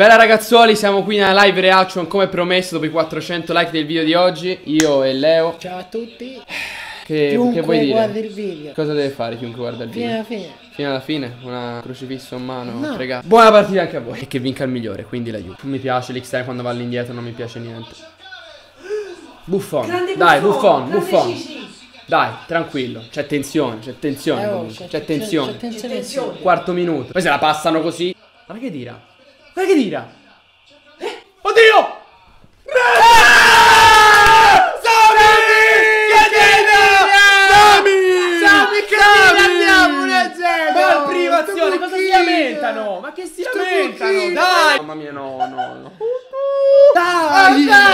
Bella ragazzuoli, siamo qui nella live reaction come promesso dopo i 400 like del video di oggi. Io e Leo. Ciao a tutti. Che, Chiunque che vuoi dire? guardi il video. Cosa deve fare chiunque guarda il Fino video? alla fine. Fino alla fine, una crocifisso in mano, No. pregato. Buona partita anche a voi. E che vinca il migliore, quindi l'aiuto. Non mi piace l'X-Time quando va all'indietro, non mi piace niente. Buffon. Grande Dai, Buffon, Buffon, Buffon. Dai, tranquillo. C'è tensione, c'è tensione Eh, oh. C'è tensione. Tensione. Attenzione. sì. Quarto minuto. Poi se la passano così. Guarda che tira. Guarda che tira. Oddio! Sami! Sami! andiamo 1-0. Ma privazione, cosa si lamentano? Ma che si lamentano? Dai! Mamma mia, no, no, no. Dai, andiamo.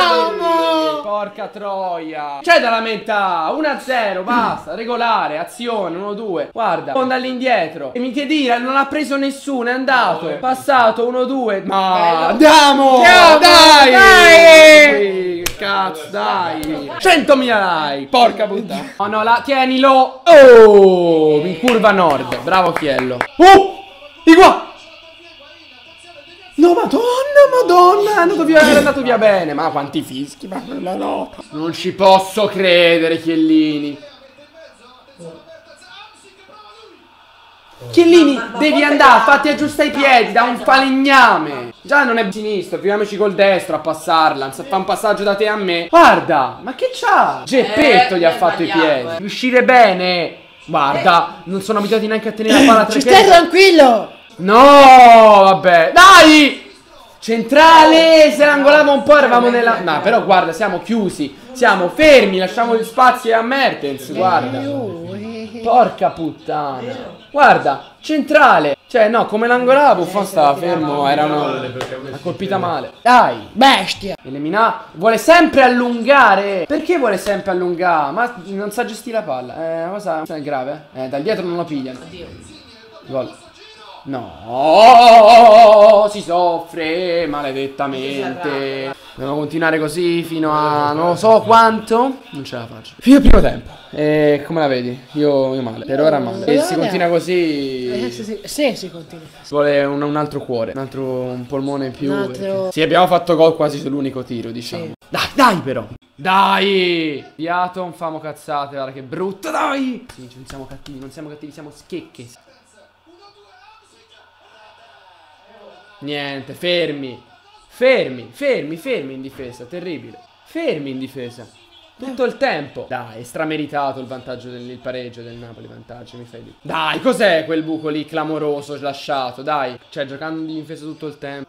Porca troia. C'è da lamentare. 1-0, basta. Regolare, azione, 1-2. Guarda, onda all'indietro. E mi che dire, non ha preso nessuno, è andato. Passato, 1-2. Ma andiamo! Andiamo, dai! dai! Cazzo, dai! 100.000 like! Porca puttana! Oh no, la tienilo! Oh! In curva nord. Bravo Chiello. Oh! Di qua! No, madonna, madonna, è andato via, è andato via bene. Ma quanti fischi, ma quella no. Non ci posso credere, Chiellini. Chiellini, Ma- ma devi andare, fatti aggiustare i piedi, da un falegname. Già non è sinistro, figuriamoci col destro a passarla. Fa un passaggio da te a me. Guarda, ma che c'ha? Geppetto Eh, gli ha è fatto i piedi. eh. Riuscire bene. Guarda, non sono abituati neanche a tenere la palla a tre Ci stai tranquillo. No, vabbè. Dai! Centrale, se l'angolava un po' eravamo nella... No, però guarda, siamo chiusi. Siamo fermi, lasciamo gli spazi a Mertens, guarda. Eh, eh. Porca puttana. Guarda, centrale. Cioè, no, come l'angolava Buffon stava fermo, era una... colpita male. Dai. Bestia. Elimina... Vuole sempre allungare. Perché vuole sempre allungare? Ma non sa gestire la palla. Una cosa è grave, eh? Eh, dal dietro non lo pigliano. Oddio. Gol. No, si soffre maledettamente. Dobbiamo continuare così fino a non lo so quanto. Non ce la faccio. Fino al primo tempo. E come la vedi? Io, io male. Per ora male. E se continua Eh, così. sì, sì, sì, si continua. Ci vuole un, un altro cuore, un altro un polmone in più. Un altro- perché- Sì, abbiamo fatto gol quasi sull'unico tiro, diciamo. Sì. Dai, dai però. Dai! Viato, non famo cazzate, guarda che brutto, dai! Sì, non siamo cattivi, non siamo cattivi, siamo schecche. Niente, fermi. Fermi, fermi, fermi in difesa, terribile. Fermi in difesa. Tutto il tempo. Dai, strameritato il vantaggio del il pareggio del Napoli, vantaggio, mi fai dire. Dai, cos'è quel buco lì clamoroso lasciato? Dai, cioè giocando in difesa tutto il tempo.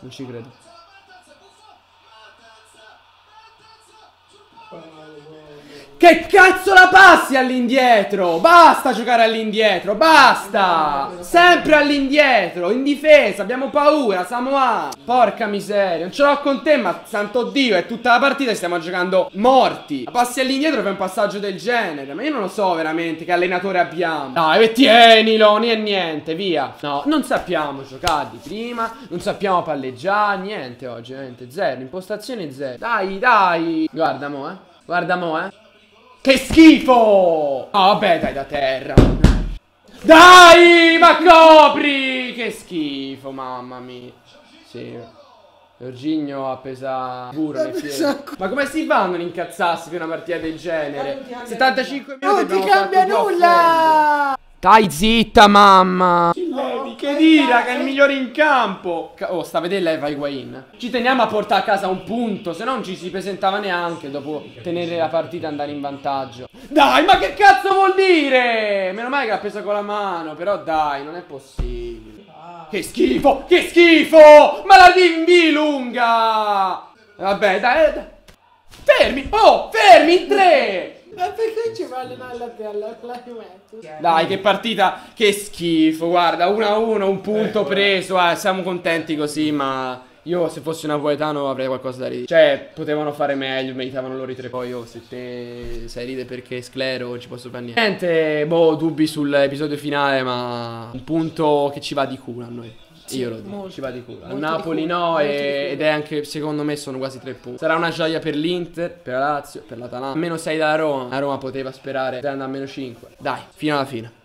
Non ci credo. Che cazzo la passi all'indietro? Basta giocare all'indietro, basta! Sempre all'indietro, in difesa, abbiamo paura, Samoa! Porca miseria, non ce l'ho con te, ma santo Dio, è tutta la partita e stiamo giocando morti. Passi all'indietro fai un passaggio del genere, ma io non lo so veramente che allenatore abbiamo. Dai, tienilo, niente, niente, via. No, non sappiamo giocare di prima, non sappiamo palleggiare, niente oggi, niente, zero, impostazione zero. Dai, dai! Guarda mo, eh, guarda mo, eh. Che schifo! Oh, vabbè, dai da terra. Dai, ma copri! Che schifo, mamma mia. Sì. Giorginio ha pesato puro nei piedi. Ma come si fa a non incazzarsi per una partita del genere? 75 minuti Non ti cambia nulla. Stai zitta, mamma! Che dira che è il migliore in campo! Ca- Oh, sta a vedere l'Eva Higuain. Ci teniamo a portare a casa un punto, se no non ci si presentava neanche dopo tenere la partita e andare in vantaggio. Dai, ma che cazzo vuol dire? Meno male che l'ha presa con la mano, però dai, non è possibile. Che schifo, che schifo! Ma la dimbi lunga! Vabbè, dai, dai. Fermi! Oh, fermi tre! Ma perché ci vuole alla alla Juventus? Dai, che partita, che schifo, guarda, 1-1, un punto preso, eh, siamo contenti così, ma io se fossi napoletano avrei qualcosa da ridere. Cioè, potevano fare meglio, meritavano loro i tre poi, oh, se te sai ride perché sclero, ci posso fare niente. Niente, boh, dubbi sull'episodio finale, ma un punto che ci va di culo a noi. Io lo dico, molto. ci va di culo. Di Napoli culo, no, e- ed è anche, secondo me, sono quasi tre punti. Sarà una gioia per l'Inter, per la Lazio, per l'Atalanta. A meno 6 dalla Roma. La Roma poteva sperare di andare a meno 5. Dai, fino alla fine.